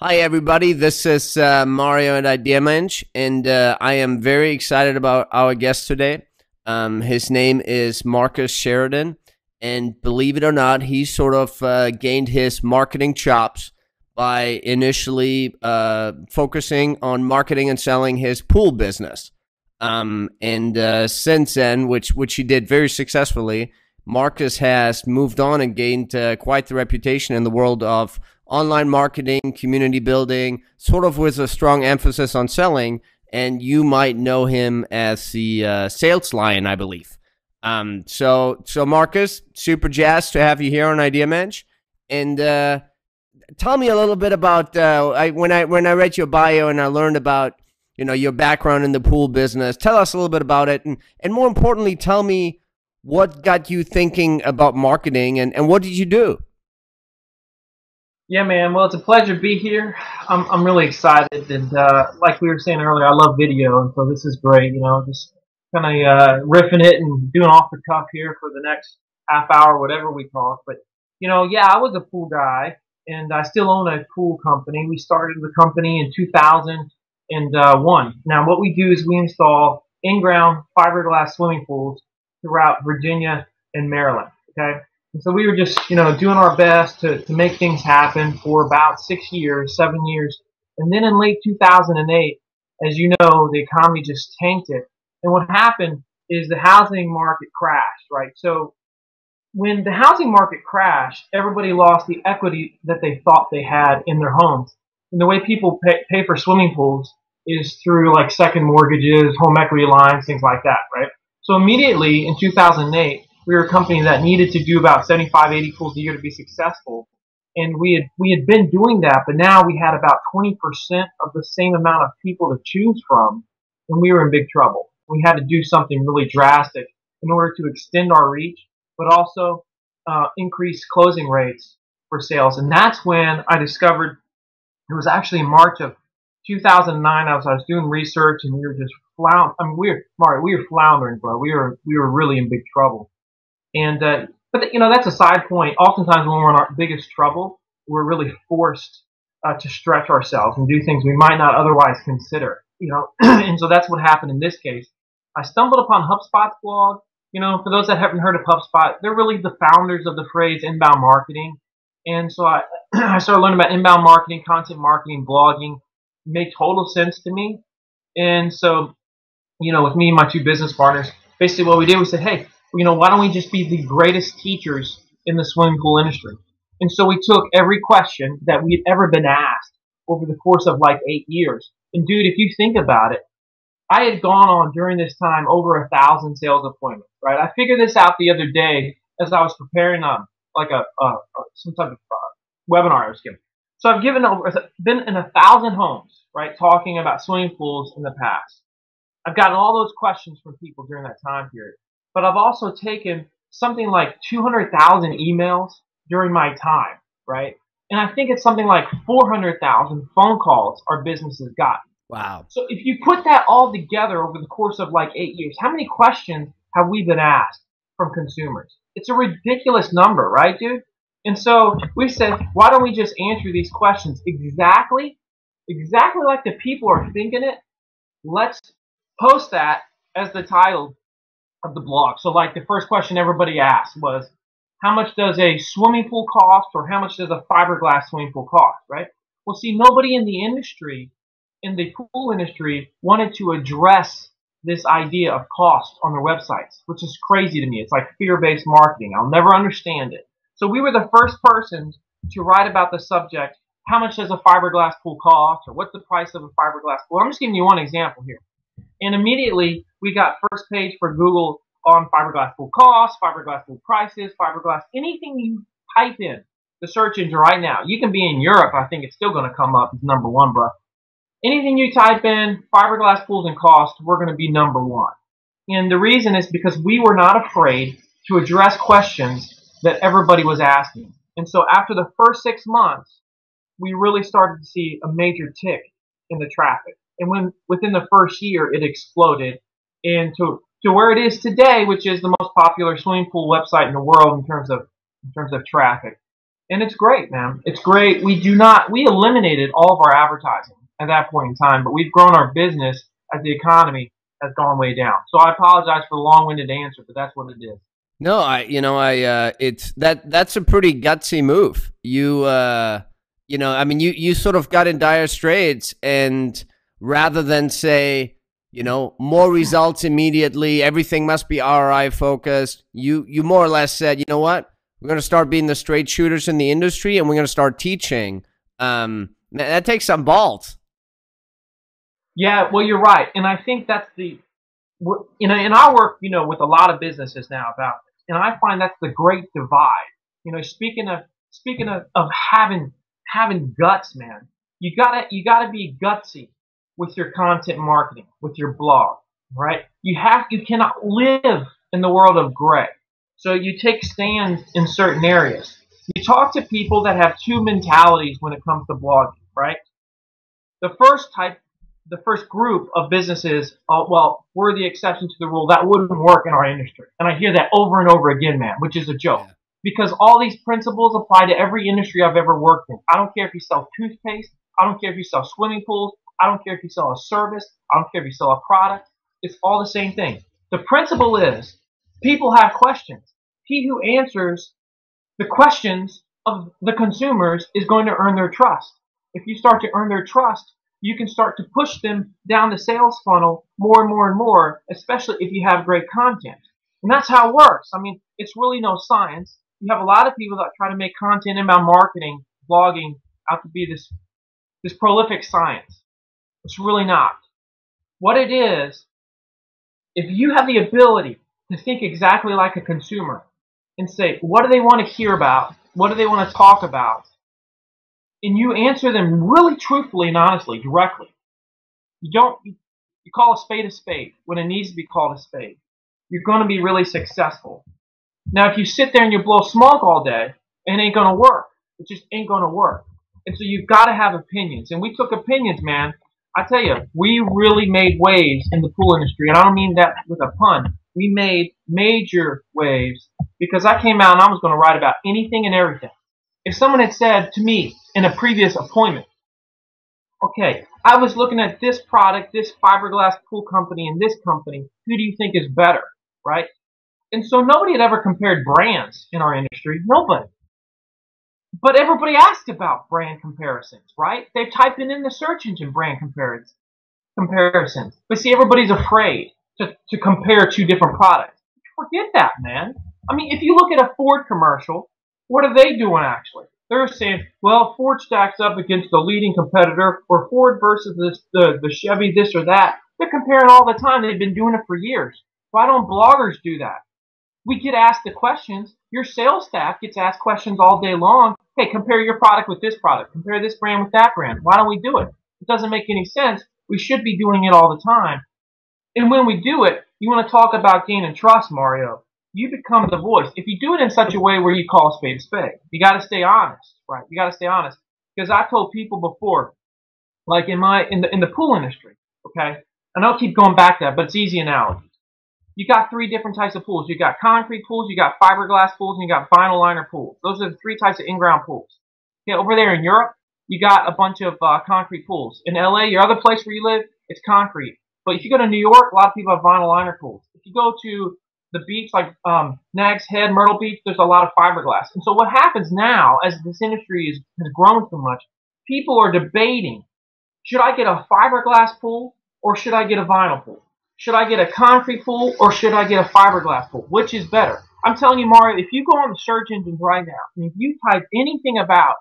Hi, everybody. This is uh, Mario at IdeaMensch, and uh, I am very excited about our guest today. Um, his name is Marcus Sheridan, and believe it or not, he sort of uh, gained his marketing chops by initially uh, focusing on marketing and selling his pool business. Um, and uh, since then, which which he did very successfully, Marcus has moved on and gained uh, quite the reputation in the world of online marketing, community building, sort of with a strong emphasis on selling. And you might know him as the uh, sales lion, I believe. Um, so, so Marcus, super jazzed to have you here on IdeaMensch. And uh, tell me a little bit about uh, I, when I when I read your bio and I learned about you know your background in the pool business. Tell us a little bit about it, and and more importantly, tell me what got you thinking about marketing and, and what did you do? Yeah, man. Well, it's a pleasure to be here. I'm I'm really excited, and uh, like we were saying earlier, I love video, and so this is great. You know, just kind of uh, riffing it and doing off the cuff here for the next half hour, whatever we talk. But you know, yeah, I was a pool guy, and I still own a pool company. We started the company in 2001. Now, what we do is we install in-ground fiberglass swimming pools throughout Virginia and Maryland. Okay. And so we were just, you know, doing our best to, to make things happen for about six years, seven years. And then in late 2008, as you know, the economy just tanked it. And what happened is the housing market crashed, right? So when the housing market crashed, everybody lost the equity that they thought they had in their homes. And the way people pay, pay for swimming pools is through like second mortgages, home equity lines, things like that, right? So immediately in 2008, we were a company that needed to do about 75, 80 pools a year to be successful. And we had, we had been doing that, but now we had about 20% of the same amount of people to choose from, and we were in big trouble. We had to do something really drastic in order to extend our reach, but also uh, increase closing rates for sales. And that's when I discovered it was actually in March of 2009. I was I was doing research, and we were just flound. I mean, we were Mario, we were floundering, bro. We were we were really in big trouble. And uh, but you know that's a side point. Oftentimes when we're in our biggest trouble, we're really forced uh, to stretch ourselves and do things we might not otherwise consider. You know, and so that's what happened in this case. I stumbled upon HubSpot's blog. You know, for those that haven't heard of HubSpot, they're really the founders of the phrase inbound marketing. And so I, I started learning about inbound marketing, content marketing, blogging. It made total sense to me. And so, you know, with me and my two business partners, basically what we did, we said, hey, you know, why don't we just be the greatest teachers in the swimming pool industry? And so we took every question that we had ever been asked over the course of like eight years. And dude, if you think about it, I had gone on during this time over a thousand sales appointments, right? I figured this out the other day as I was preparing um like a, a, a some type of uh, webinar I was giving. So I've given over been in a thousand homes, right, talking about swimming pools in the past. I've gotten all those questions from people during that time period but I've also taken something like 200,000 emails during my time, right? And I think it's something like 400,000 phone calls our business has got. Wow. So if you put that all together over the course of like eight years, how many questions have we been asked from consumers? It's a ridiculous number, right, dude? And so we said, why don't we just answer these questions exactly, exactly like the people are thinking it? Let's post that as the title of the blog. So like the first question everybody asked was, how much does a swimming pool cost or how much does a fiberglass swimming pool cost, right? Well, see, nobody in the industry, in the pool industry, wanted to address this idea of cost on their websites, which is crazy to me. It's like fear-based marketing. I'll never understand it. So we were the first persons to write about the subject, how much does a fiberglass pool cost or what's the price of a fiberglass pool? I'm just giving you one example here. And immediately we got first page for Google on fiberglass pool costs, fiberglass pool prices, fiberglass, anything you type in the search engine right now. You can be in Europe, I think it's still going to come up as number one, bro. Anything you type in, fiberglass pools and cost, we're going to be number one. And the reason is because we were not afraid to address questions that everybody was asking. And so after the first six months, we really started to see a major tick in the traffic and when within the first year it exploded into to where it is today, which is the most popular swimming pool website in the world in terms of in terms of traffic. and it's great, man. It's great. We do not we eliminated all of our advertising at that point in time, but we've grown our business as the economy has gone way down. So I apologize for the long-winded answer, but that's what it is. No, I you know I uh, it's that that's a pretty gutsy move. You uh, you know I mean you you sort of got in dire straits, and rather than say you know more results immediately, everything must be ROI focused. You you more or less said you know what we're going to start being the straight shooters in the industry, and we're going to start teaching. Um, that takes some balls. Yeah, well, you're right, and I think that's the you know in our work, you know, with a lot of businesses now about this, and I find that's the great divide. You know, speaking of speaking of, of having having guts, man, you gotta you gotta be gutsy with your content marketing, with your blog, right? You have you cannot live in the world of gray. So you take stands in certain areas. You talk to people that have two mentalities when it comes to blogging, right? The first type, the first group of businesses, uh, well, we're the exception to the rule. That wouldn't work in our industry. And I hear that over and over again, man, which is a joke. Yeah. Because all these principles apply to every industry I've ever worked in. I don't care if you sell toothpaste. I don't care if you sell swimming pools. I don't care if you sell a service. I don't care if you sell a product. It's all the same thing. The principle is people have questions. He who answers the questions of the consumers is going to earn their trust. If you start to earn their trust, you can start to push them down the sales funnel more and more and more, especially if you have great content. And that's how it works. I mean, it's really no science. You have a lot of people that try to make content about marketing, blogging out to be this this prolific science. It's really not. What it is, if you have the ability to think exactly like a consumer and say, what do they want to hear about? What do they want to talk about? And you answer them really truthfully and honestly, directly. You don't, you call a spade a spade when it needs to be called a spade. You're going to be really successful. Now, if you sit there and you blow smoke all day, it ain't going to work. It just ain't going to work. And so you've got to have opinions. And we took opinions, man. I tell you, we really made waves in the pool industry. And I don't mean that with a pun we made major waves because I came out and I was going to write about anything and everything. If someone had said to me in a previous appointment, okay, I was looking at this product, this fiberglass pool company, and this company, who do you think is better, right? And so nobody had ever compared brands in our industry. Nobody. But everybody asked about brand comparisons, right? They've typed in the search engine brand comparisons. Comparisons. But see, everybody's afraid to, to compare two different products. Forget that, man. I mean, if you look at a Ford commercial, what are they doing actually? They're saying, well, Ford stacks up against the leading competitor, or Ford versus the, the Chevy this or that. They're comparing all the time. They've been doing it for years. Why don't bloggers do that? We get asked the questions. Your sales staff gets asked questions all day long. Hey, compare your product with this product. Compare this brand with that brand. Why don't we do it? It doesn't make any sense. We should be doing it all the time. And when we do it, you want to talk about gaining trust, Mario. You become the voice. If you do it in such a way where you call a spade a spade, you got to stay honest, right? You got to stay honest. Because I've told people before, like in my in the in the pool industry, okay, and I'll keep going back to that, but it's easy analogies. You got three different types of pools. You got concrete pools, you got fiberglass pools, and you got vinyl liner pools. Those are the three types of in-ground pools. Okay, over there in Europe, you got a bunch of uh, concrete pools. In LA, your other place where you live, it's concrete. But if you go to New York, a lot of people have vinyl liner pools. If you go to the beach like um, Nags Head, Myrtle Beach, there's a lot of fiberglass. And so what happens now, as this industry is, has grown so much, people are debating, should I get a fiberglass pool or should I get a vinyl pool? Should I get a concrete pool or should I get a fiberglass pool? Which is better? I'm telling you, Mario, if you go on the search engines right now, and if you type anything about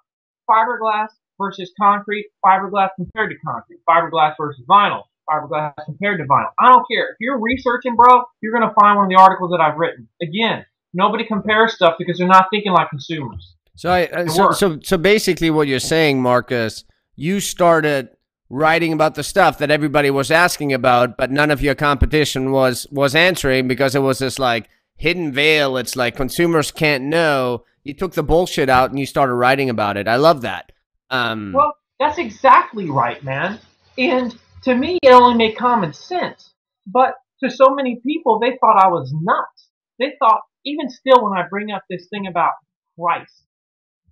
fiberglass versus concrete, fiberglass compared to concrete, fiberglass versus vinyl, fiberglass compared to vinyl. I don't care. If you're researching, bro, you're going to find one of the articles that I've written. Again, nobody compares stuff because they're not thinking like consumers. So, I, uh, so, so, so basically, what you're saying, Marcus, you started writing about the stuff that everybody was asking about, but none of your competition was was answering because it was this like hidden veil. It's like consumers can't know. You took the bullshit out and you started writing about it. I love that. Um, well, that's exactly right, man. And to me, it only made common sense. But to so many people, they thought I was nuts. They thought, even still, when I bring up this thing about price,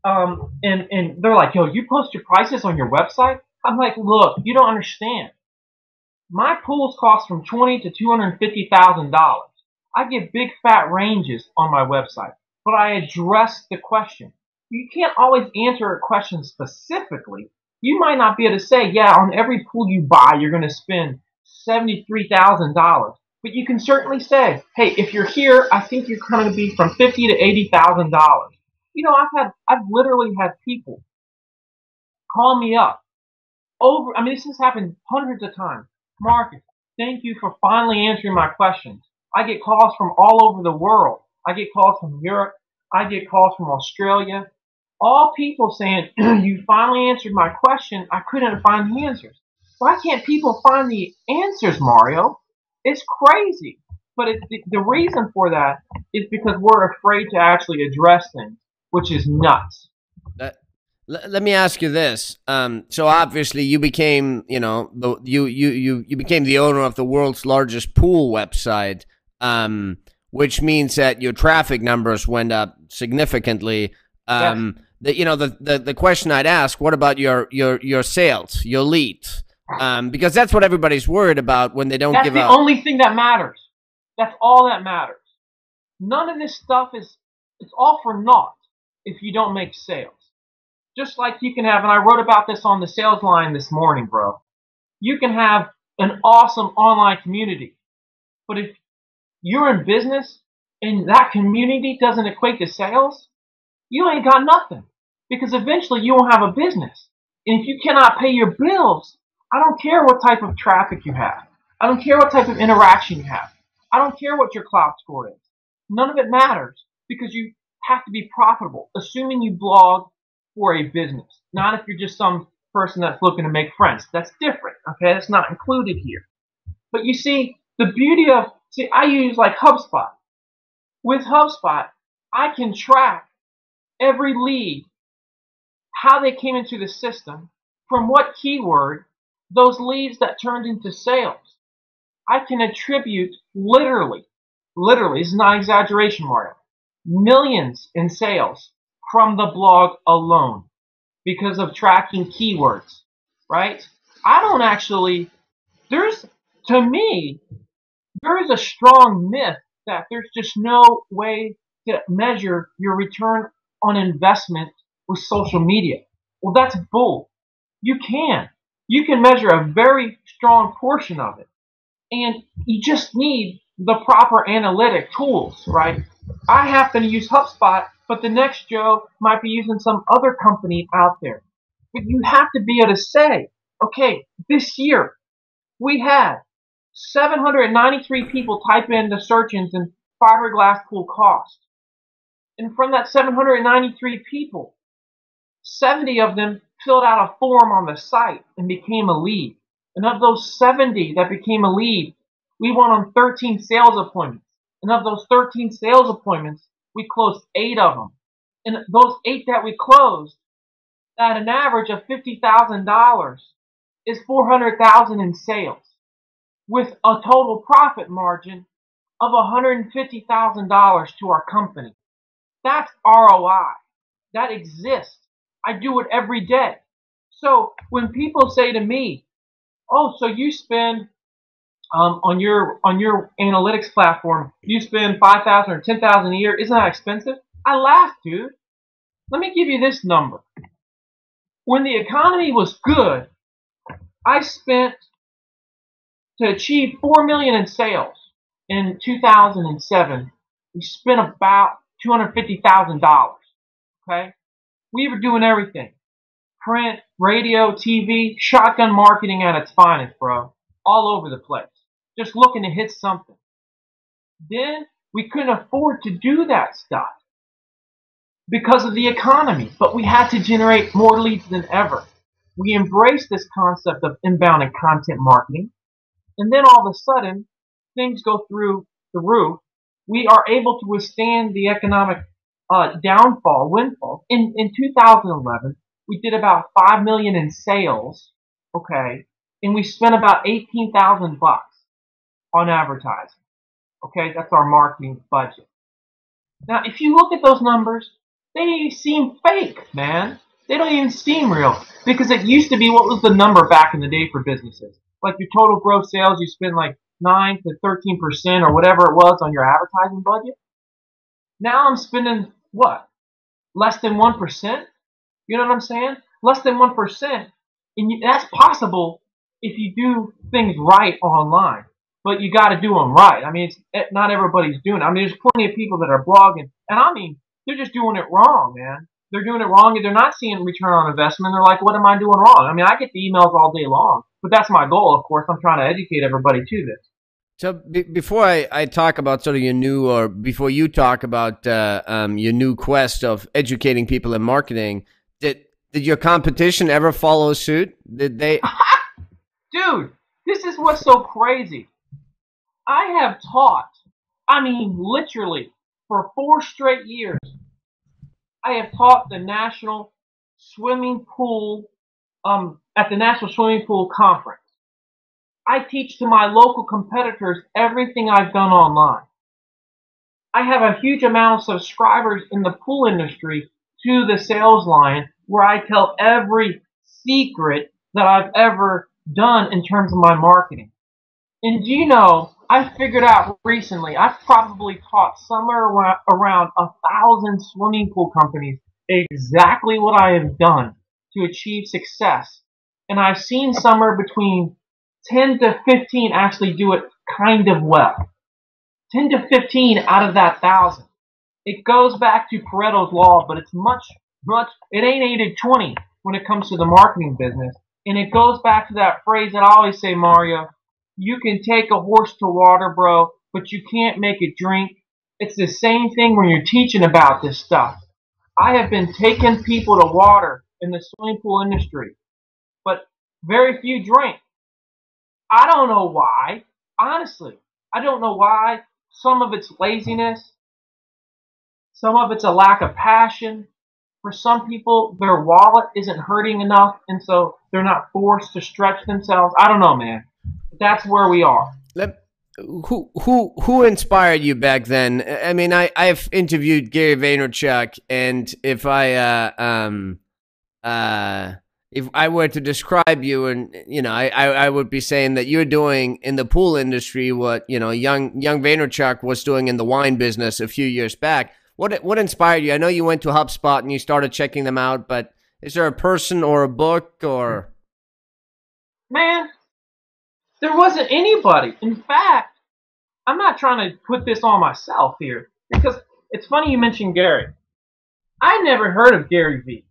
um, and and they're like, "Yo, you post your prices on your website?" I'm like, "Look, you don't understand. My pools cost from twenty to two hundred fifty thousand dollars. I get big fat ranges on my website, but I address the question. You can't always answer a question specifically. You might not be able to say, yeah, on every pool you buy, you're going to spend $73,000. But you can certainly say, hey, if you're here, I think you're going to be from fifty to eighty thousand dollars. You know, I've had, I've literally had people call me up over. I mean, this has happened hundreds of times. Marcus, thank you for finally answering my questions. I get calls from all over the world. I get calls from Europe. I get calls from Australia. All people saying, you finally answered my question. I couldn't find the answers. Why can't people find the answers, Mario? It's crazy. But it, the, the reason for that is because we're afraid to actually address things, which is nuts. Let me ask you this. Um, so obviously you became, you know, the, you, you, you, you became the owner of the world's largest pool website, um, which means that your traffic numbers went up significantly. Um, the, you know, the, the, the question I'd ask, what about your, your, your sales, your leads? Um, because that's what everybody's worried about when they don't that's give the up. The only thing that matters. That's all that matters. None of this stuff is, it's all for naught if you don't make sales. Just like you can have, and I wrote about this on the Sales Lion this morning, bro. You can have an awesome online community, but if you're in business and that community doesn't equate to sales, you ain't got nothing. Because eventually you won't have a business. And if you cannot pay your bills, I don't care what type of traffic you have. I don't care what type of interaction you have. I don't care what your Klout score is. None of it matters because you have to be profitable, assuming you blog for a business, not if you're just some person that's looking to make friends. That's different. Okay, that's not included here. But you see, the beauty of see, I use like HubSpot. With HubSpot, I can track every lead, how they came into the system, from what keyword, those leads that turned into sales. I can attribute literally, literally, this is not exaggeration, Mario, millions in sales from the blog alone because of tracking keywords, right? I don't actually, there's, to me, there is a strong myth that there's just no way to measure your return on investment with social media. Well, that's bull. You can. You can measure a very strong portion of it. And you just need the proper analytic tools, right? I happen to use HubSpot, but the next Joe might be using some other company out there. But you have to be able to say, okay, this year we had 793 people type in the search engine fiberglass pool cost. And from that 793 people, 70 of them filled out a form on the site and became a lead. And of those 70 that became a lead, we went on 13 sales appointments. And of those 13 sales appointments, we closed eight of them. And those eight that we closed, at an average of $50,000, is 400,000 in sales with a total profit margin of $150,000 to our company. That's ROI. That exists. I do it every day. So when people say to me, "Oh, so you spend um, on your on your analytics platform, you spend five thousand or ten thousand a year. Isn't that expensive?" I laugh, dude. Let me give you this number. When the economy was good, I spent to achieve four million in sales in 2007. We spent about two hundred fifty thousand dollars. Okay, we were doing everything: print, radio, TV, shotgun marketing at its finest, bro. All over the place, just looking to hit something. Then we couldn't afford to do that stuff because of the economy, but we had to generate more leads than ever. We embraced this concept of inbound and content marketing and then all of a sudden, things go through the roof. We are able to withstand the economic uh, downfall, windfall. In in 2011, we did about five million in sales, okay, and we spent about 18,000 bucks on advertising. Okay, that's our marketing budget. Now, if you look at those numbers, they seem fake, man. They don't even seem real. Because it used to be what was the number back in the day for businesses? Like your total gross sales, you spend like 9 to 13% or whatever it was on your advertising budget. Now I'm spending what? Less than 1%? You know what I'm saying? Less than 1%. And that's possible if you do things right online. But you got to do them right. I mean, it's, not everybody's doing it. I mean, there's plenty of people that are blogging, and I mean, they're just doing it wrong, man. They're doing it wrong, and they're not seeing return on investment. They're like, what am I doing wrong? I mean, I get the emails all day long, but that's my goal, of course. I'm trying to educate everybody to this. So b- before I, I talk about sort of your new, or before you talk about uh, um, your new quest of educating people in marketing, did did your competition ever follow suit? Did they? Dude, this is what's so crazy. I have taught, I mean, literally, for four straight years. I have taught the national swimming pool, um, at the National Swimming Pool Conference. I teach to my local competitors everything I've done online. I have a huge amount of subscribers in the pool industry to the Sales Lion where I tell every secret that I've ever done in terms of my marketing. And do you know, I figured out recently, I've probably taught somewhere around a thousand swimming pool companies exactly what I have done to achieve success. And I've seen somewhere between 10 to 15 actually do it kind of well. 10 to 15 out of that thousand. It goes back to Pareto's law, but it's much, much, it ain't 80 20 when it comes to the marketing business. And it goes back to that phrase that I always say, Mario, you can take a horse to water, bro, but you can't make it drink. It's the same thing when you're teaching about this stuff. I have been taking people to water in the swimming pool industry, but very few drink. I don't know why. Honestly, I don't know why. Some of it's laziness. Some of it's a lack of passion. For some people, their wallet isn't hurting enough, and so they're not forced to stretch themselves. I don't know, man. That's where we are. Let, who who who inspired you back then? I mean, I I've interviewed Gary Vaynerchuk, and if I uh, um uh if I were to describe you, and you know, I, I, I would be saying that you're doing in the pool industry what you know young young Vaynerchuk was doing in the wine business a few years back. What what inspired you? I know you went to HubSpot and you started checking them out, but is there a person or a book or? Man, there wasn't anybody. In fact, I'm not trying to put this on myself here because it's funny you mentioned Gary. I never heard of Gary Vee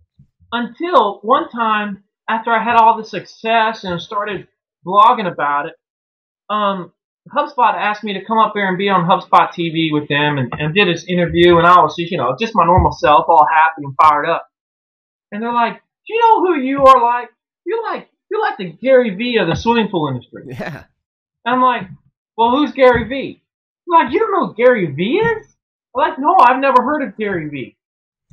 until one time after I had all the success and started blogging about it, um, HubSpot asked me to come up there and be on HubSpot TV with them and, and did this interview and I was, just, you know, just my normal self, all happy and fired up. And they're like, do you know who you are like? You're like, you're like the Gary Vee of the swimming pool industry. Yeah. And I'm like, well, who's Gary Vee? I'm like, you don't know who Gary Vee is? I'm like, no, I've never heard of Gary Vee.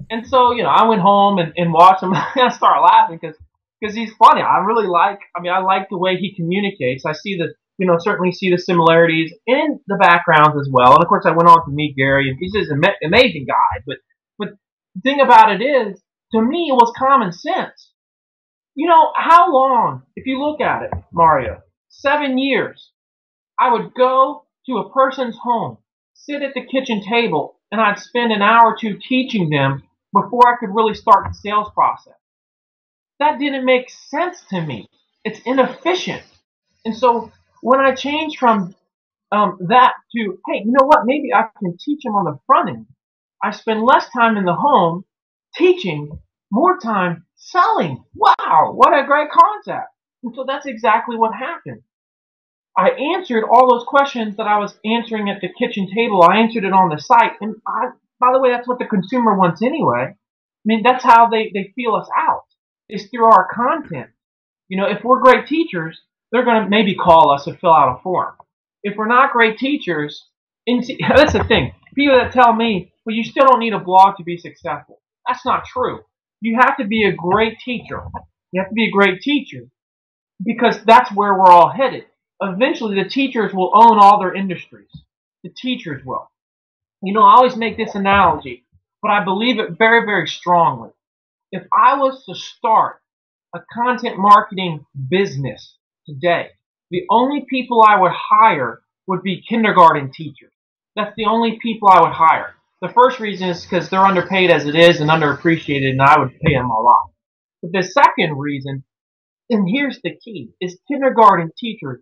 And so, you know, I went home and, and watched him and I started laughing because because he's funny. I really like, I mean, I like the way he communicates. I see the, you know, certainly see the similarities in the backgrounds as well. And of course, I went on to meet Gary and he's just an amazing guy. But, but the thing about it is, to me, it was common sense. You know, how long, if you look at it, Mario, seven years, I would go to a person's home, sit at the kitchen table, and I'd spend an hour or two teaching them before I could really start the sales process. That didn't make sense to me. It's inefficient. And so when I changed from um, that to, hey, you know what? Maybe I can teach them on the front end. I spend less time in the home teaching, more time selling. Wow, what a great concept. And so that's exactly what happened. I answered all those questions that I was answering at the kitchen table. I answered it on the site. And I, by the way, that's what the consumer wants anyway. I mean, that's how they, they feel us out, is through our content. You know, if we're great teachers, they're going to maybe call us and fill out a form. If we're not great teachers, that's the thing. People that tell me, well, you still don't need a blog to be successful. That's not true. You have to be a great teacher. You have to be a great teacher because that's where we're all headed. Eventually, the teachers will own all their industries. The teachers will. You know, I always make this analogy. but I believe it very, very strongly. If I was to start a content marketing business today, the only people I would hire would be kindergarten teachers. That's the only people I would hire. The first reason is because they're underpaid as it is and underappreciated, and I would pay them a lot. But the second reason, and here's the key, is kindergarten teachers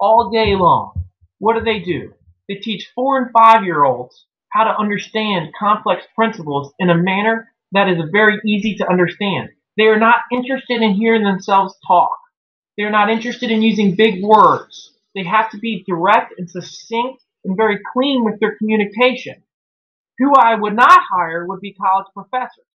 all day long. What do they do? They teach four and five year olds how to understand complex principles in a manner that is very easy to understand. They are not interested in hearing themselves talk. They are not interested in using big words. They have to be direct and succinct and very clean with their communication. Who I would not hire would be college professors.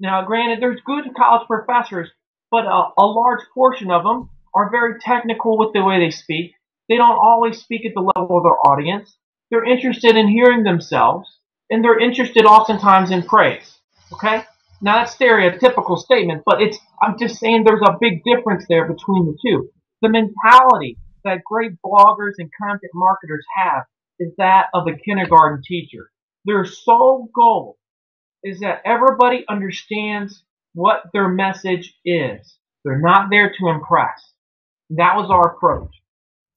Now, granted, there's good college professors, but a, a large portion of them are very technical with the way they speak. They don't always speak at the level of their audience. They're interested in hearing themselves, and they're interested oftentimes in praise. Okay? Now that's stereotypical statement, but it's I'm just saying there's a big difference there between the two. The mentality that great bloggers and content marketers have is that of a kindergarten teacher. Their sole goal is that everybody understands what their message is. They're not there to impress. That was our approach.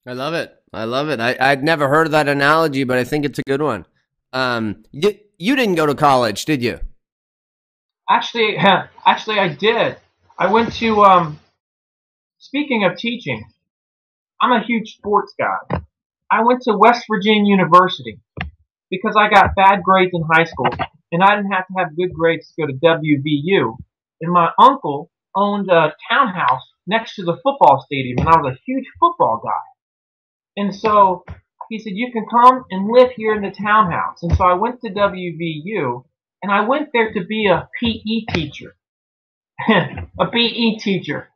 I love it. I love it. I, I'd never heard of that analogy, but I think it's a good one. Um, you, you didn't go to college, did you? Actually, actually, I did. I went to. Um, speaking of teaching, I'm a huge sports guy. I went to West Virginia University because I got bad grades in high school, and I didn't have to have good grades to go to WVU. And my uncle owned a townhouse next to the football stadium, and I was a huge football guy. And so he said, "You can come and live here in the townhouse." And so I went to WVU, and I went there to be a PE teacher, a PE teacher.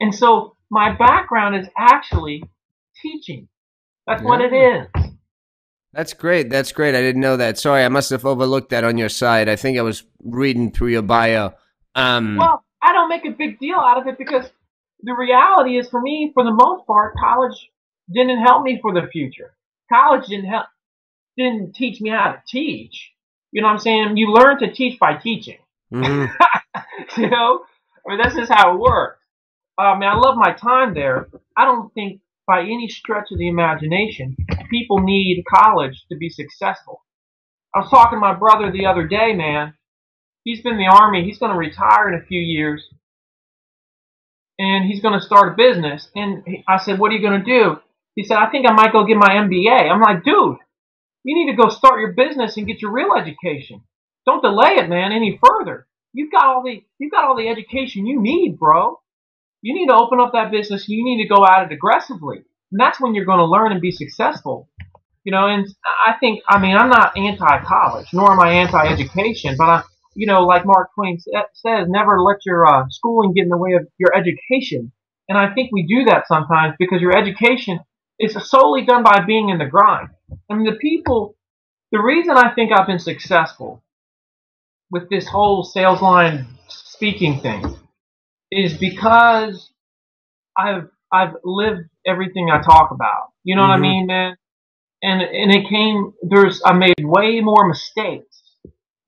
And so my background is actually teaching. That's yeah. what it is. That's great. That's great. I didn't know that. Sorry, I must have overlooked that on your side. I think I was reading through your bio. Um, well, I don't make a big deal out of it because the reality is, for me, for the most part, college didn't help me for the future. College didn't help, didn't teach me how to teach. You know what I'm saying? You learn to teach by teaching. Mm-hmm. you know, I mean that's just how it works. I mean, I love my time there. I don't think by any stretch of the imagination people need college to be successful. I was talking to my brother the other day, man. He's been in the army. He's going to retire in a few years, and he's going to start a business. And I said, "What are you going to do?" He said, "I think I might go get my MBA." I'm like, "Dude, you need to go start your business and get your real education. Don't delay it, man, any further. You've got all the you've got all the education you need, bro. You need to open up that business. You need to go at it aggressively, and that's when you're going to learn and be successful. You know, and I think I mean I'm not anti-college, nor am I anti-education, but I, you know, like Mark Twain says, never let your uh, schooling get in the way of your education. And I think we do that sometimes because your education is solely done by being in the grind. I mean, the people, the reason I think I've been successful with this whole Sales Lion speaking thing is because I've I've lived everything I talk about. You know mm-hmm. what I mm-hmm. mean, man? And and it came there's I made way more mistakes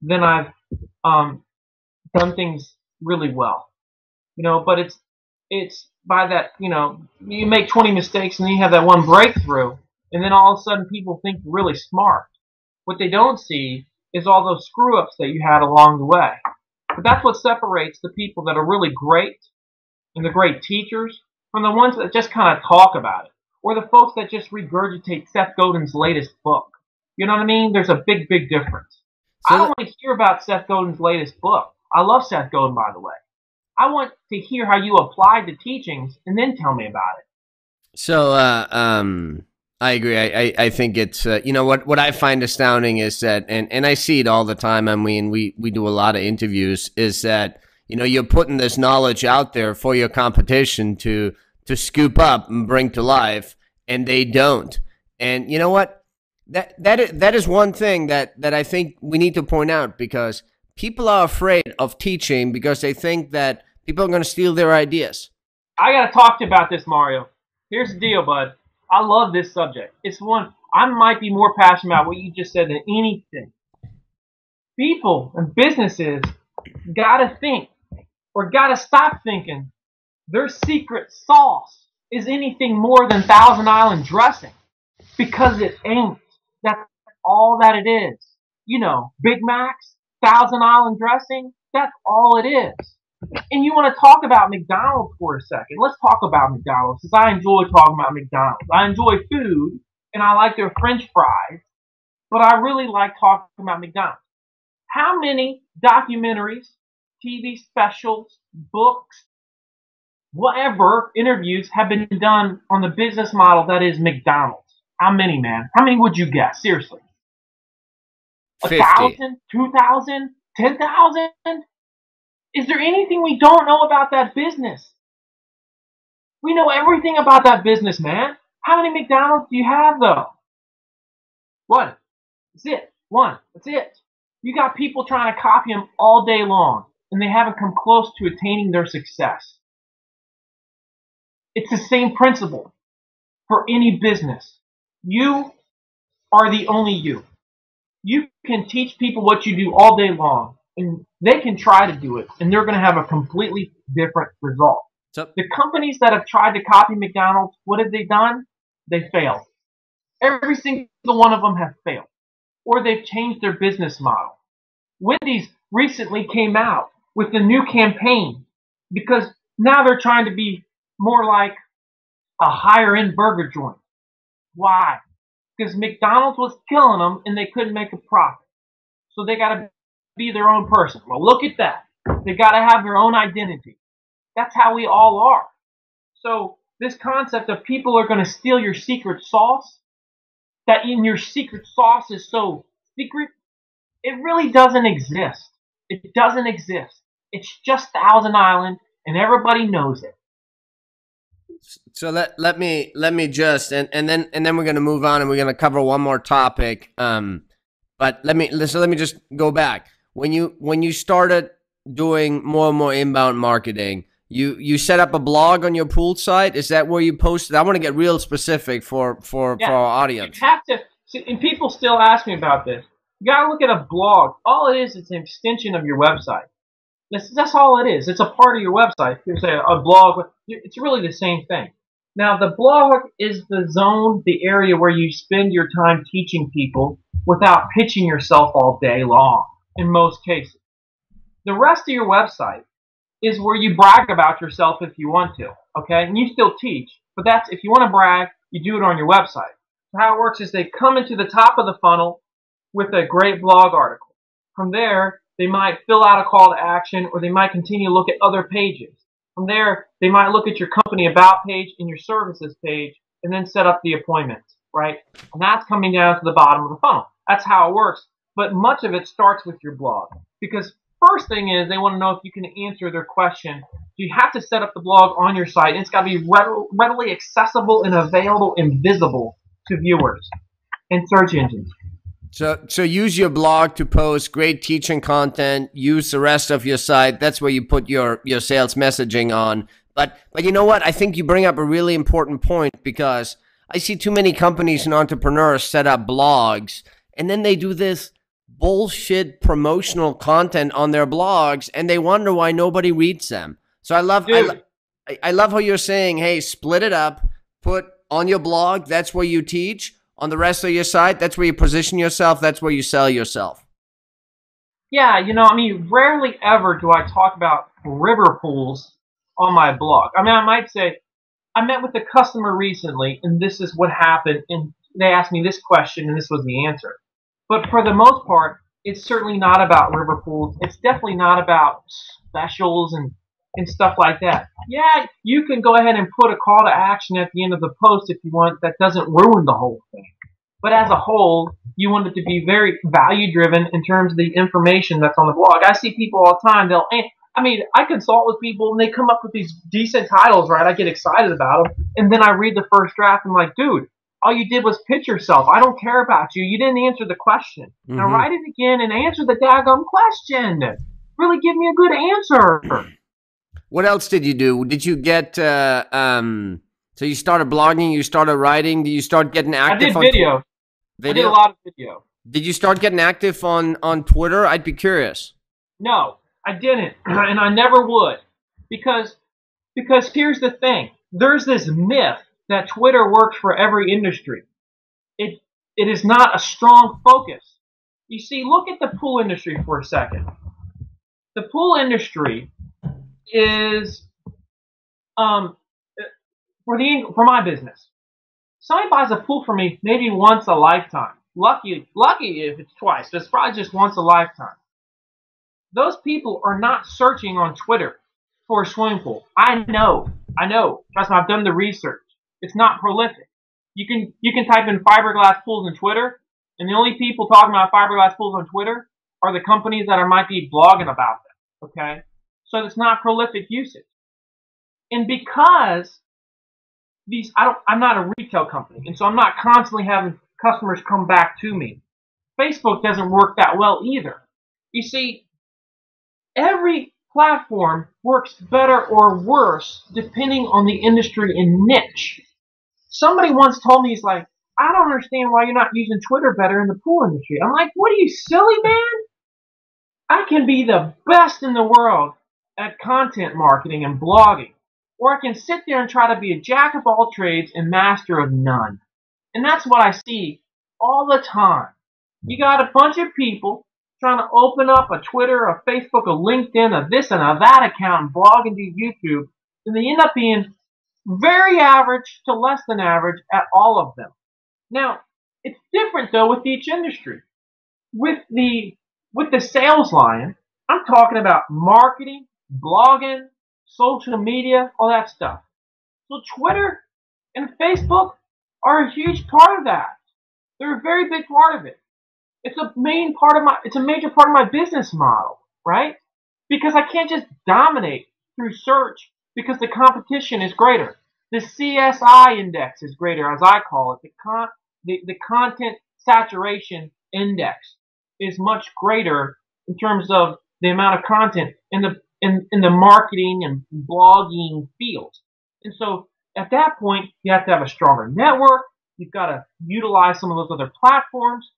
than I've um done things really well. You know, but it's it's by that, you know, you make 20 mistakes and then you have that one breakthrough and then all of a sudden people think you're really smart. What they don't see is all those screw ups that you had along the way. But that's what separates the people that are really great and the great teachers from the ones that just kind of talk about it, or the folks that just regurgitate Seth Godin's latest book. You know what I mean? There's a big, big difference. So I don't want to hear about Seth Godin's latest book. I love Seth Godin, by the way. I want to hear how you applied the teachings and then tell me about it. So, uh, um, I agree. I, I, I think it's uh, you know what what I find astounding is that and, and I see it all the time. I mean, we we do a lot of interviews. Is that you know you're putting this knowledge out there for your competition to to scoop up and bring to life, and they don't. And you know what? That that is, that is one thing that that I think we need to point out because people are afraid of teaching because they think that people are going to steal their ideas. I got to talk to you about this, Mario. Here's the deal, bud. I love this subject. It's one I might be more passionate about what you just said than anything. people and businesses gotta think or gotta stop thinking their secret sauce is anything more than Thousand Island dressing because it ain't. That's all that it is. You know, Big Macs, Thousand Island dressing, that's all it is. And you want to talk about McDonald's for a second. Let's talk about McDonald's because I enjoy talking about McDonald's. I enjoy food and I like their french fries, but I really like talking about McDonald's. How many documentaries, TV specials, books, whatever interviews have been done on the business model that is McDonald's? How many, man? How many would you guess? Seriously. A 50. thousand, two thousand, ten thousand? Is there anything we don't know about that business? We know everything about that business, man. How many McDonald's do you have, though? One. That's it. One. That's it. You got people trying to copy them all day long, and they haven't come close to attaining their success. It's the same principle for any business. You are the only you. You can teach people what you do all day long, and they can try to do it, and they're going to have a completely different result. So, The companies that have tried to copy McDonald's, what have they done? They failed. Every single one of them have failed. Or they've changed their business model. Wendy's recently came out with a new campaign because now they're trying to be more like a higher end burger joint. Why? Because McDonald's was killing them and they couldn't make a profit. So they got to be their own person. Well, look at that. They've got to have their own identity. That's how we all are. So this concept of people are going to steal your secret sauce, that in your secret sauce is so secret, it really doesn't exist. It doesn't exist. It's just Thousand Island, and everybody knows it. so let let me let me just and, and then and then we're gonna move on and we're gonna cover one more topic. Um, but let me so let me just go back when you when you started doing more and more inbound marketing. You you set up a blog on your pool site. Is that where you posted? I want to get real specific for for Yeah. for our audience. You have to, and people still ask me about this. You gotta look at a blog. All it is, it's an extension of your website. That's, that's all it is. It's a part of your website. You say a blog. It's really the same thing. Now, the blog is the zone, the area where you spend your time teaching people without pitching yourself all day long, in most cases. The rest of your website is where you brag about yourself if you want to, okay? And you still teach, but that's, if you want to brag, you do it on your website. How it works is they come into the top of the funnel with a great blog article. From there, they might fill out a call to action or they might continue to look at other pages. From there, they might look at your company about page and your services page and then set up the appointments, right? And that's coming down to the bottom of the funnel. That's how it works. But much of it starts with your blog because first thing is they want to know if you can answer their question. You have to set up the blog on your site and it's got to be readily accessible and available and visible to viewers and search engines. So so use your blog to post great teaching content. Use the rest of your site. That's where you put your your sales messaging on. But but you know what? I think you bring up a really important point because I see too many companies and entrepreneurs set up blogs and then they do this bullshit promotional content on their blogs and they wonder why nobody reads them. So I love I, Dude. lo- I, I love how you're saying, hey, split it up, put on your blog, that's where you teach. On the rest of your site, that's where you position yourself, that's where you sell yourself. Yeah, you know, I mean, rarely ever do I talk about river pools on my blog. I mean, I might say, I met with a customer recently, and this is what happened, and they asked me this question, and this was the answer. But for the most part, it's certainly not about river pools. It's definitely not about specials and, and stuff like that. Yeah, you can go ahead and put a call to action at the end of the post if you want. That doesn't ruin the whole thing. But as a whole, you want it to be very value driven in terms of the information that's on the blog. I see people all the time. They'll, eh, I mean, I consult with people and they come up with these decent titles, right? I get excited about them, and then I read the first draft and I'm like, dude, all you did was pitch yourself. I don't care about you. You didn't answer the question. Now Mhm. write it again and answer the daggum question. Really give me a good answer. What else did you do? Did you get uh, um so you started blogging, you started writing, did you start getting I active did on video. I did video? a lot of video. Did you start getting active on on Twitter? I'd be curious. No, I didn't, and I never would, because because here's the thing: there's this myth that Twitter works for every industry. It it is not a strong focus. You see, look at the pool industry for a second. The pool industry is um for the for my business. Somebody buys a pool for me maybe once a lifetime. Lucky, lucky if it's twice, but it's probably just once a lifetime. Those people are not searching on Twitter for a swimming pool. I know, I know. Trust me, I've done the research. It's not prolific. You can you can type in fiberglass pools in Twitter, and the only people talking about fiberglass pools on Twitter are the companies that are might be blogging about them. Okay, so it's not prolific usage. And because these, I don't, I'm not a retail company, and so I'm not constantly having customers come back to me. Facebook doesn't work that well either. You see, every platform works better or worse depending on the industry and niche. Somebody once told me, he's like, I don't understand why you're not using Twitter better in the pool industry. I'm like, what are you silly, man? I can be the best in the world at content marketing and blogging, or I can sit there and try to be a jack of all trades and master of none. And that's what I see all the time. You got a bunch of people trying to open up a Twitter, a Facebook, a LinkedIn, a this and a that account and blog and do YouTube, and they end up being very average to less than average at all of them. Now, it's different though with each industry. With the with the Sales Lion, I'm talking about marketing, blogging, social media, all that stuff. So Twitter and Facebook are a huge part of that. They're a very big part of it. It's a main part of my, it's a major part of my business model, right? Because I can't just dominate through search because the competition is greater. The CSI index is greater, as I call it. The, con, the, the content saturation index is much greater in terms of the amount of content in the in, in the marketing and blogging field. And so at that point, you have to have a stronger network. You've got to utilize some of those other platforms.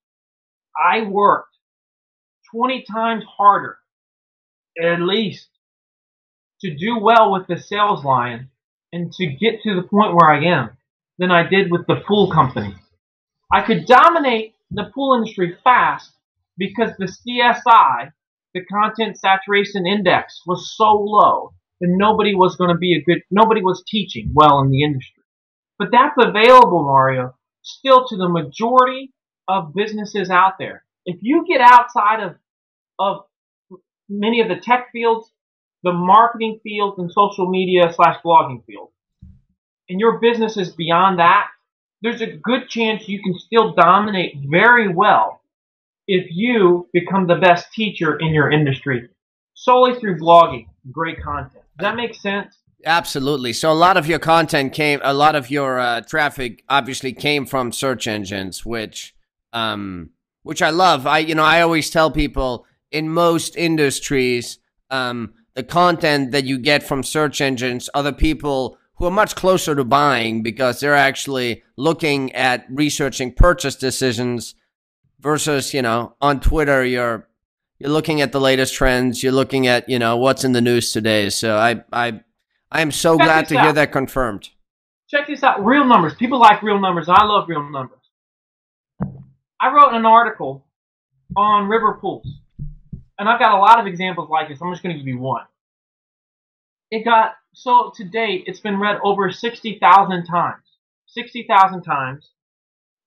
I worked 20 times harder, at least, to do well with the Sales Lion and to get to the point where I am than I did with the pool company. I could dominate the pool industry fast because the CSI, the content saturation index, was so low then nobody was going to be a good, nobody was teaching well in the industry. But that's available, Mario, still to the majority of businesses out there. If you get outside of, of many of the tech fields, the marketing fields, and social media slash blogging field, and your business is beyond that, there's a good chance you can still dominate very well if you become the best teacher in your industry solely through blogging, great content. Does that make sense? Absolutely. So a lot of your content came, a lot of your uh, traffic obviously came from search engines, which, um, which I love. I, you know, I always tell people in most industries, um, the content that you get from search engines, other people who are much closer to buying because they're actually looking at researching purchase decisions versus, you know, on Twitter, you're you're looking at the latest trends. You're looking at you know what's in the news today. So I I I am so Check glad to out. hear that confirmed. Check this out. Real numbers. People like real numbers. I love real numbers. I wrote an article on river pools, and I've got a lot of examples like this. I'm just going to give you one. It got so to date it's been read over 60,000 times. 60,000 times.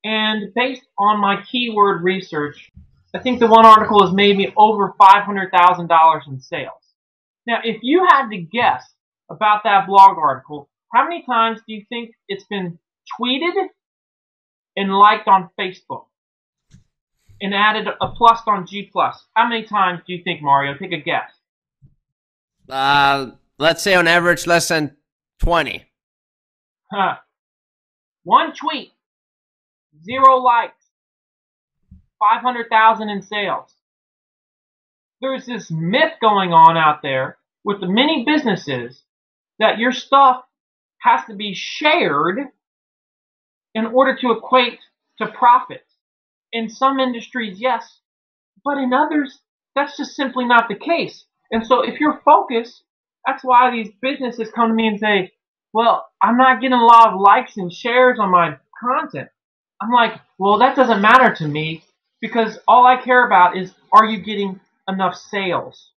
And based on my keyword research, I think the one article has made me over $500,000 in sales. Now, if you had to guess about that blog article, how many times do you think it's been tweeted and liked on Facebook and added a plus on G plus? How many times do you think, Mario? Take a guess. Uh, let's say on average less than 20. Huh. One tweet, zero likes. 500,000 in sales. There's this myth going on out there with the many businesses that your stuff has to be shared in order to equate to profits. In some industries, yes, but in others, that's just simply not the case. And so if you're focused, that's why these businesses come to me and say, well, I'm not getting a lot of likes and shares on my content. I'm like, well, that doesn't matter to me because all I care about is are you getting enough sales?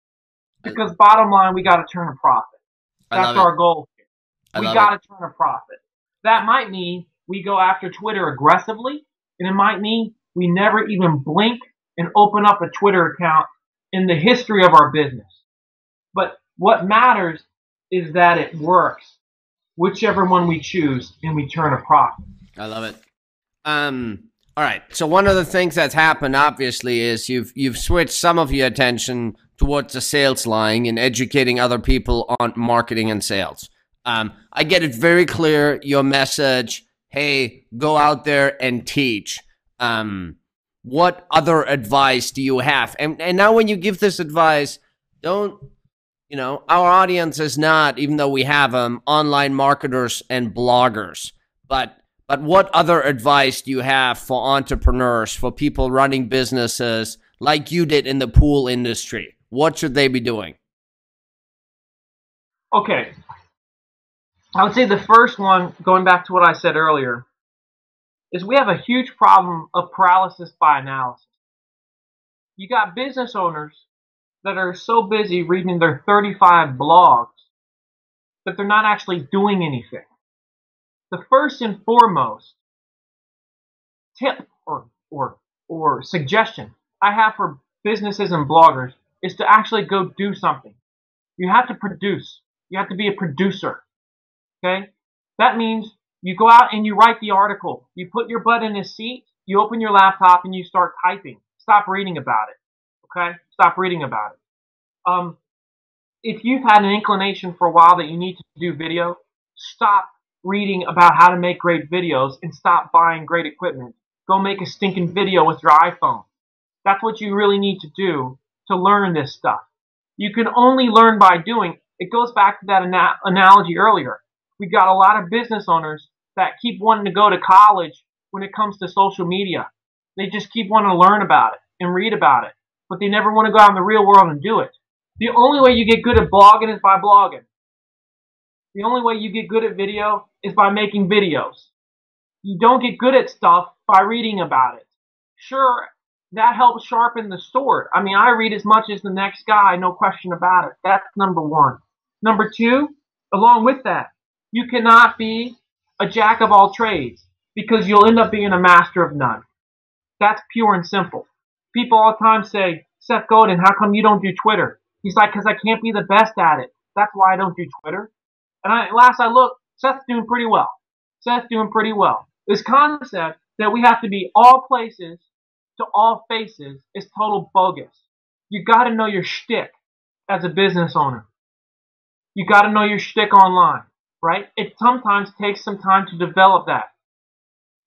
Because bottom line, we got to turn a profit. That's our goal. We got to turn a profit. That might mean we go after Twitter aggressively, and it might mean we never even blink and open up a Twitter account in the history of our business. But what matters is that it works, whichever one we choose, and we turn a profit. I love it. Um, all right. So one of the things that's happened, obviously, is you've you've switched some of your attention towards the Sales Lion and educating other people on marketing and sales. Um, I get it very clear. Your message, hey, go out there and teach. Um, what other advice do you have? And and now when you give this advice, don't you know our audience is not, even though we have them, online marketers and bloggers, but but what other advice do you have for entrepreneurs, for people running businesses like you did in the pool industry? What should they be doing? Okay. I would say the first one, going back to what I said earlier, is we have a huge problem of paralysis by analysis. You got business owners that are so busy reading their 35 blogs that they're not actually doing anything the first and foremost tip or, or, or suggestion I have for businesses and bloggers is to actually go do something. You have to produce. You have to be a producer. Okay? That means you go out and you write the article. You put your butt in a seat, you open your laptop and you start typing. Stop reading about it. Okay? Stop reading about it. Um, if you've had an inclination for a while that you need to do video, stop reading about how to make great videos and stop buying great equipment. Go make a stinking video with your iPhone. That's what you really need to do to learn this stuff. You can only learn by doing. It goes back to that ana- analogy earlier. We've got a lot of business owners that keep wanting to go to college when it comes to social media. They just keep wanting to learn about it and read about it, but they never want to go out in the real world and do it. The only way you get good at blogging is by blogging. The only way you get good at video is by making videos. You don't get good at stuff by reading about it. Sure, that helps sharpen the sword. I mean, I read as much as the next guy, no question about it. That's number one. Number two, along with that, you cannot be a jack of all trades because you'll end up being a master of none. That's pure and simple. People all the time say, Seth Godin, how come you don't do Twitter? He's like, because I can't be the best at it. That's why I don't do Twitter. And I, last I looked, Seth's doing pretty well. Seth's doing pretty well. This concept that we have to be all places to all faces is total bogus. You got to know your shtick as a business owner. You got to know your shtick online, right? It sometimes takes some time to develop that.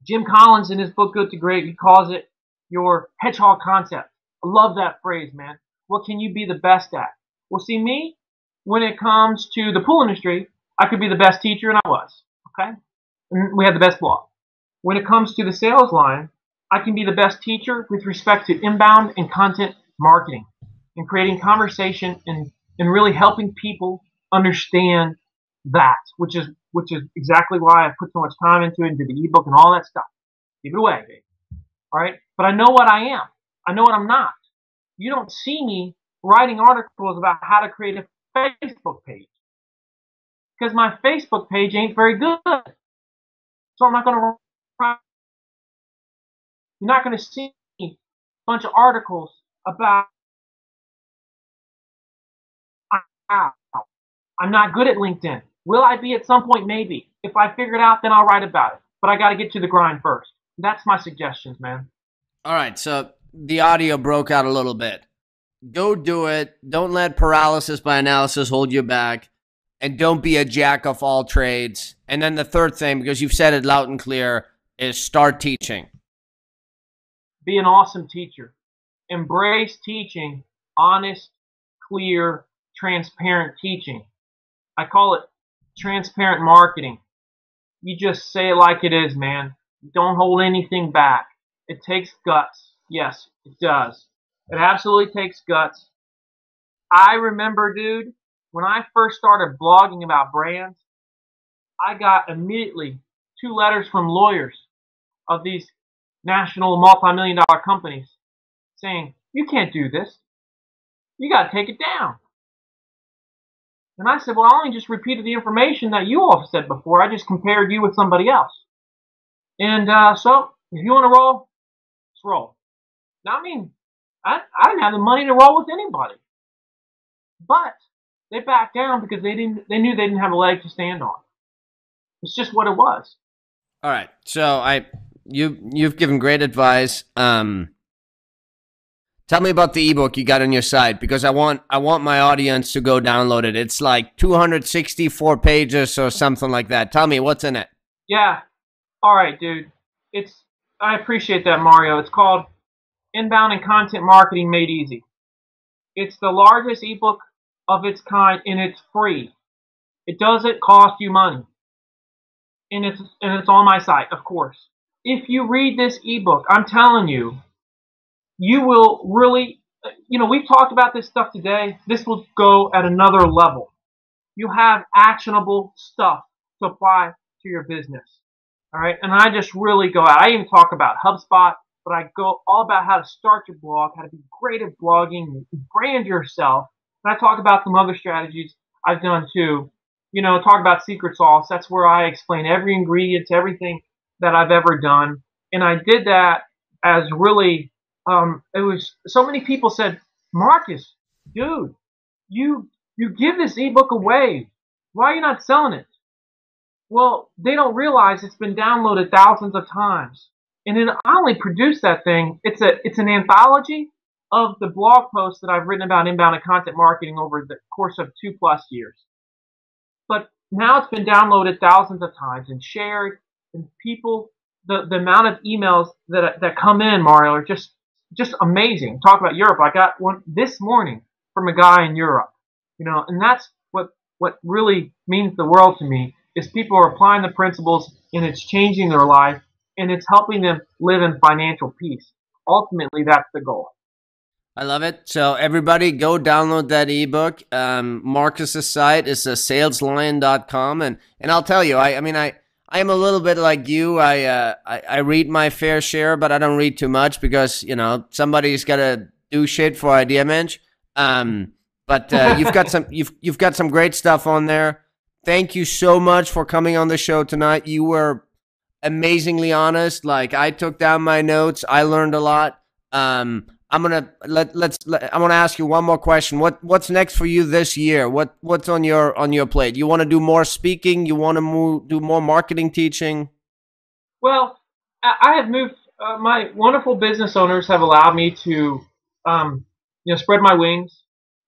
Jim Collins in his book Good to Great, he calls it your hedgehog concept. I love that phrase, man. What can you be the best at? Well, see me, when it comes to the pool industry, I could be the best teacher, and I was. Okay? And we had the best blog. When it comes to the Sales Lion, I can be the best teacher with respect to inbound and content marketing and creating conversation and, and really helping people understand that, which is which is exactly why I put so much time into it, into the ebook and all that stuff. Give it away, baby. All right? But I know what I am. I know what I'm not. You don't see me writing articles about how to create a Facebook page because my Facebook page ain't very good. So I'm not going to You're not going to see a bunch of articles about I'm not good at LinkedIn. Will I be at some point? Maybe. If I figure it out, then I'll write about it. But I got to get to the grind first. That's my suggestions, man. All right. So the audio broke out a little bit. Go do it. Don't let paralysis by analysis hold you back and don't be a jack of all trades. And then the third thing, because you've said it loud and clear, is start teaching. Be an awesome teacher. Embrace teaching, honest, clear, transparent teaching. I call it transparent marketing. You just say it like it is, man. Don't hold anything back. It takes guts. Yes, it does. It absolutely takes guts. I remember, dude, when I first started blogging about brands, I got immediately two letters from lawyers of these national multi-million dollar companies saying, you can't do this. You got to take it down. And I said, well, I only just repeated the information that you all said before. I just compared you with somebody else. And uh, so, if you want to roll, let's roll. Now, I mean, I, I didn't have the money to roll with anybody. But they backed down because they didn't. They knew they didn't have a leg to stand on. It's just what it was. All right. So I, you, you've given great advice. Um, Tell me about the ebook you got on your site because I want I want my audience to go download it. It's like 264 pages or something like that. Tell me what's in it. Yeah. All right, dude. It's I appreciate that, Mario. It's called Inbound and Content Marketing Made Easy. It's the largest ebook of its kind and it's free. It doesn't cost you money. And it's and it's on my site, of course. If you read this ebook, I'm telling you, you will really, you know, we've talked about this stuff today. This will go at another level. You have actionable stuff to apply to your business. All right. And I just really go out. I even talk about HubSpot, but I go all about how to start your blog, how to be great at blogging, brand yourself. And I talk about some other strategies I've done too. You know, talk about secret sauce. That's where I explain every ingredient, everything that I've ever done. And I did that as really um, it was so many people said, Marcus, dude, you you give this ebook away. Why are you not selling it? Well, they don't realize it's been downloaded thousands of times. And then I only produced that thing. It's a it's an anthology of the blog posts that I've written about inbound and content marketing over the course of two plus years. But now it's been downloaded thousands of times and shared, and people the, the amount of emails that that come in, Mario, are just just amazing. Talk about Europe. I got one this morning from a guy in Europe. You know, and that's what what really means the world to me is people are applying the principles and it's changing their life and it's helping them live in financial peace. Ultimately, that's the goal. I love it. So everybody go download that ebook. Um, Marcus's site is saleslion.com and and I'll tell you, I I mean I I am a little bit like you. I, uh, I, I read my fair share, but I don't read too much because you know somebody's got to do shit for IdeaMensch. Um, but uh, you've got some you've you've got some great stuff on there. Thank you so much for coming on the show tonight. You were amazingly honest. Like I took down my notes. I learned a lot. Um, I'm gonna let let's let, I'm gonna ask you one more question. What what's next for you this year? What what's on your on your plate? You want to do more speaking? You want to move, do more marketing teaching? Well, I have moved. Uh, my wonderful business owners have allowed me to, um, you know, spread my wings.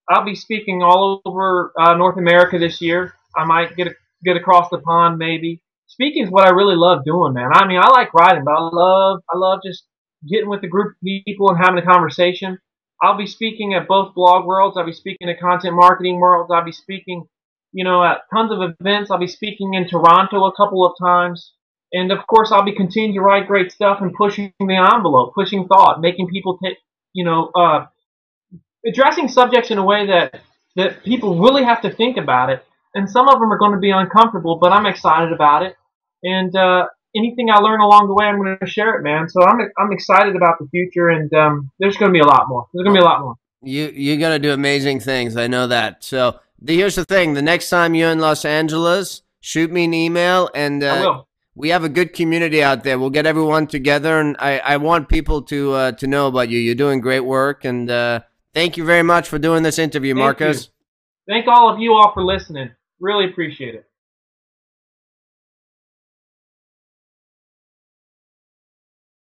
I'll be speaking all over uh, North America this year. I might get a, get across the pond maybe. Speaking is what I really love doing, man. I mean, I like writing, but I love I love just getting with a group of people and having a conversation. I'll be speaking at both blog worlds. I'll be speaking at content marketing worlds. I'll be speaking, you know, at tons of events. I'll be speaking in Toronto a couple of times. And of course, I'll be continuing to write great stuff and pushing the envelope, pushing thought, making people take, you know, uh, addressing subjects in a way that, that people really have to think about it. And some of them are going to be uncomfortable, but I'm excited about it. And, uh, anything I learn along the way, I'm going to share it, man. So I'm I'm excited about the future, and um, there's going to be a lot more. There's going to be a lot more. You you're going to do amazing things. I know that. So the, here's the thing: the next time you're in Los Angeles, shoot me an email, and uh, we have a good community out there. We'll get everyone together, and I I want people to uh, to know about you. You're doing great work, and uh, thank you very much for doing this interview, Marcus. Thank all of you all for listening. Really appreciate it.